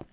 you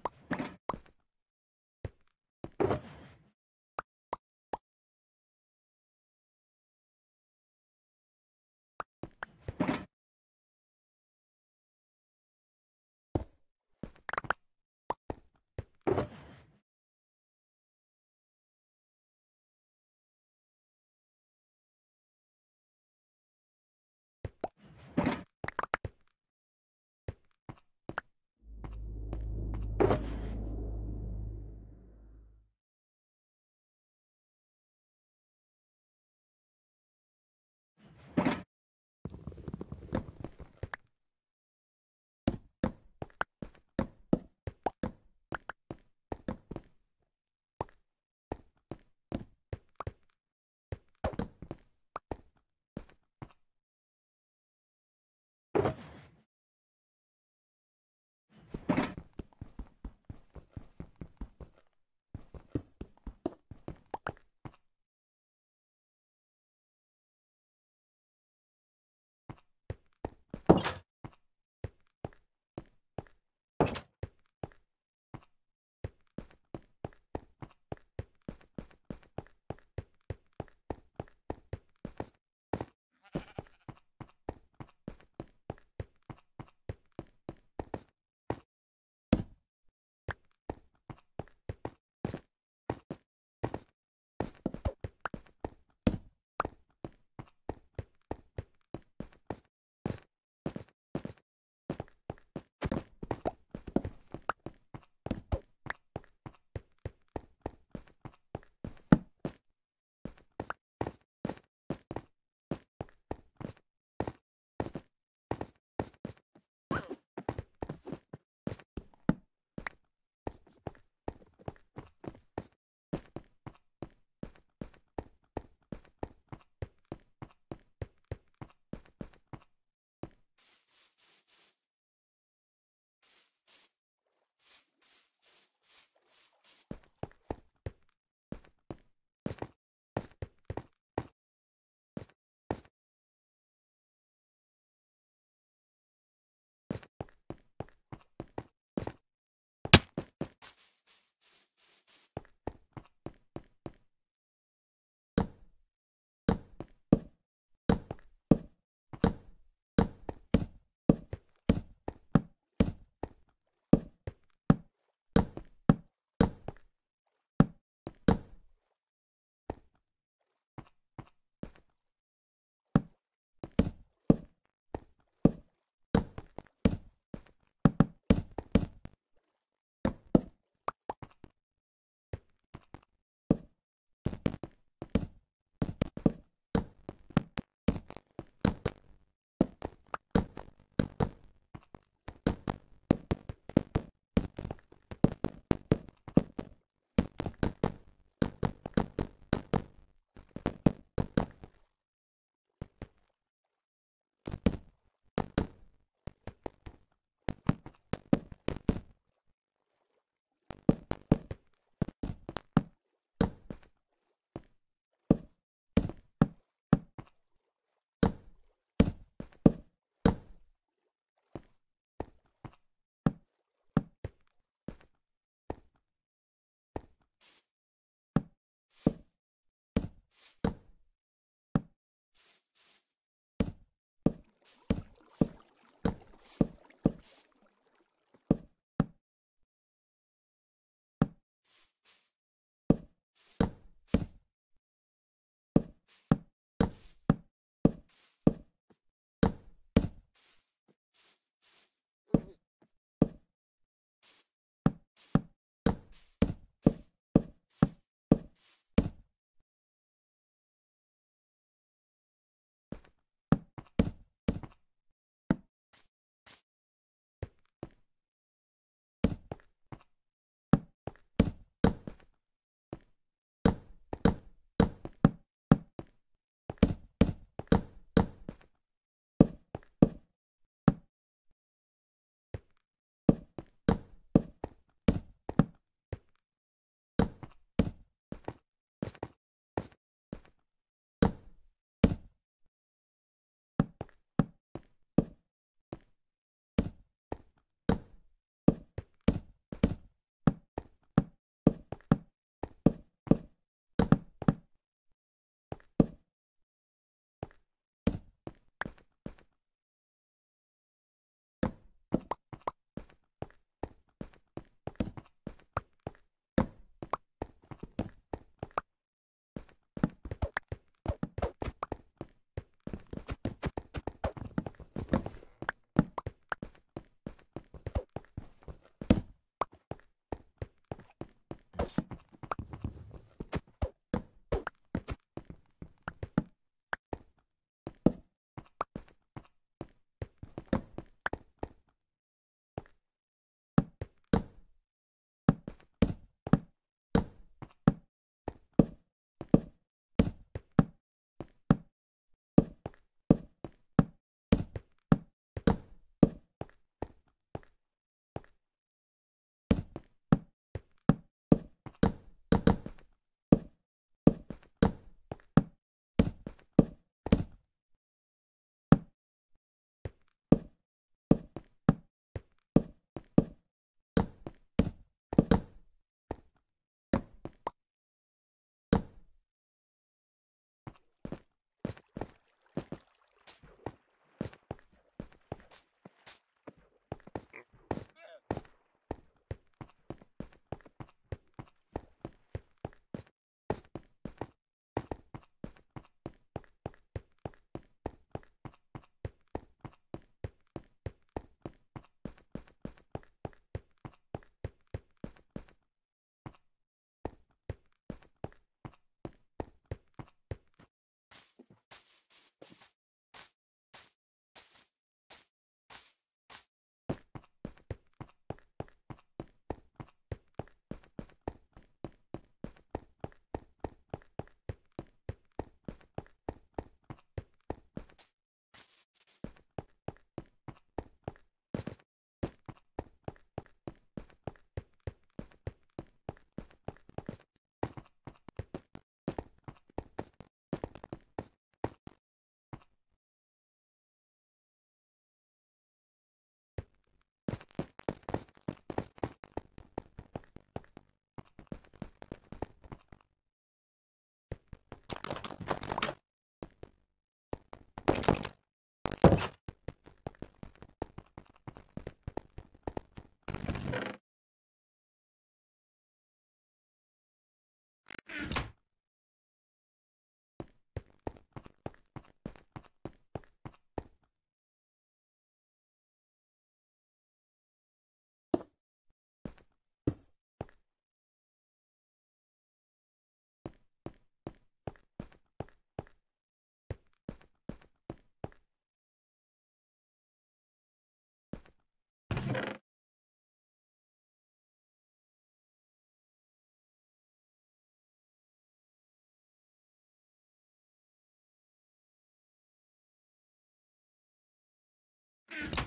Ah.